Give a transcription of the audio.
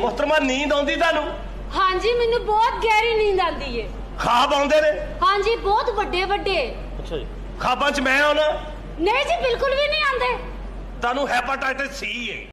ਮੁਹਤਰਮਾ ਨੀਂਦ ਆਉਂਦੀ ਤੁਹਾਨੂੰ? ਹਾਂਜੀ ਮੈਨੂੰ ਬਹੁਤ ਗਹਿਰੀ ਨੀਂਦ ਆਉਂਦੀ ਏ। ਖਾਬ ਆਉਂਦੇ ਨੇ? ਹਾਂਜੀ ਬਹੁਤ ਵੱਡੇ ਵੱਡੇ। ਅੱਛਾ ਜੀ। ਖਾਬਾਂ 'ਚ ਮੈਂ ਆਉਣਾ? ਨਹੀਂ ਜੀ ਬਿਲਕੁਲ ਵੀ ਨਹੀਂ ਆਉਂਦੇ। ਤੁਹਾਨੂੰ ਹੈਪਾਟਾਈਟਸ ਸੀ ਏ।